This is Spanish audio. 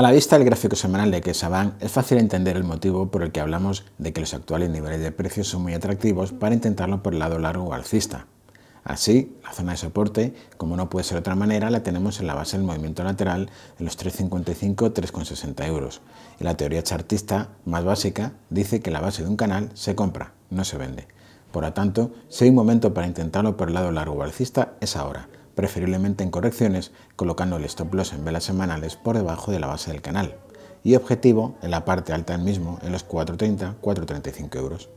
A la vista del gráfico semanal de CaixaBank es fácil entender el motivo por el que hablamos de que los actuales niveles de precios son muy atractivos para intentarlo por el lado largo o alcista. Así, la zona de soporte, como no puede ser de otra manera, la tenemos en la base del movimiento lateral en los 3,55-3,60 euros. Y la teoría chartista más básica dice que la base de un canal se compra, no se vende. Por lo tanto, si hay un momento para intentarlo por el lado largo o alcista, es ahora preferiblemente en correcciones, colocando el stop loss en velas semanales por debajo de la base del canal y objetivo en la parte alta del mismo en los 4.30-4.35 euros.